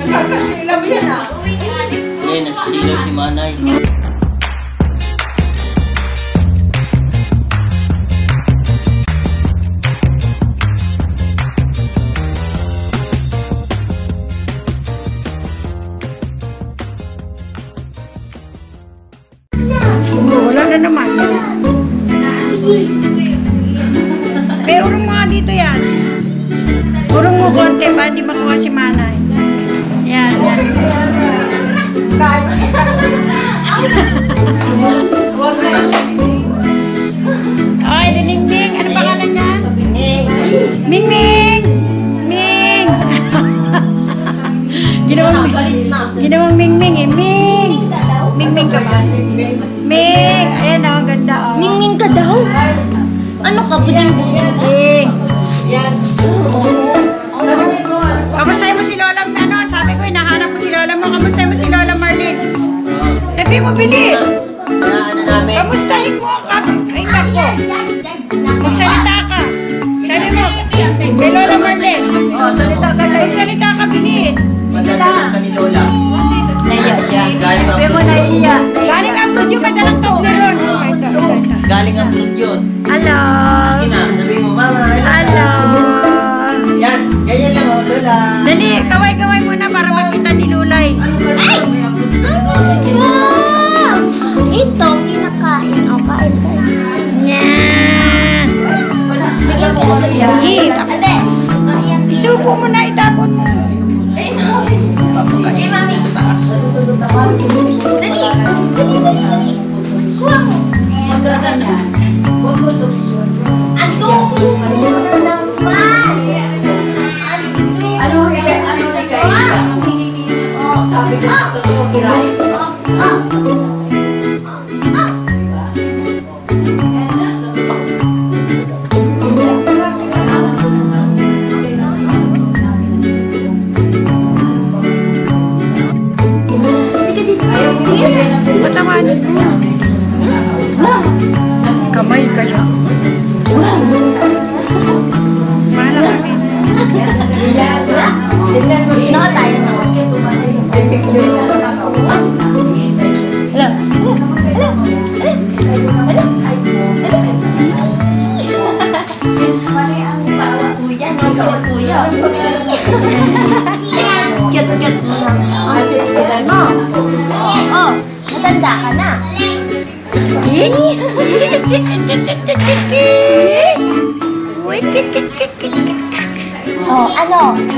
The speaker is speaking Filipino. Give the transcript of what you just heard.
Nagkakasilaw yan ah. Hindi, nasisilaw si Manay. Wala na naman. Sige. Mo konti ba? Di makuha si Manay. Yan, yan. Okay, Niningning. Ano pangalan niya? Ming Ming! Ming! ginawang, ginawang Ming Ming eh. Ming! Ming Ming ka ba? Ming! Ayan oh, ang ganda oh. Mingming ka daw? Ano ka? Buding-buding ka? Ming! Kamusta mo, bilis! Kaya ano namin? Kamustahin mo ang kapit. Ay, nako. Magsalita ka. Sabi mo, kay Lola Marlene. Oh, salita ka. Magsalita ka, bilis. Magdadala ka ni Lola. Naiya siya. Galing ang Pero naiya. Galing ang video, madalang tableron. Oh. Galing ang fruit yun. Hello. Ina, sabi mo, Mama, Hello. Yan, ganyan lang oh, Lola. Dali, kaway-kaway Isupo mo na, itapon mo. Eh, mami. Dali. Dali, dali, dali. Kuha mo. Ang tungkol mo na naman. Ano kaya ano kaya? Oh, Sabi ko sa totoo kiray. Patawanin mo. Kamay kaya. Bahala kami. Tingnan mo siya. Tayo. May picture na. Hello. Hello. Hello. Hello. Since mali ang bawa Kuya, no, si kuya. Cute, cute. Oh, cute mo. matanda oh, ano?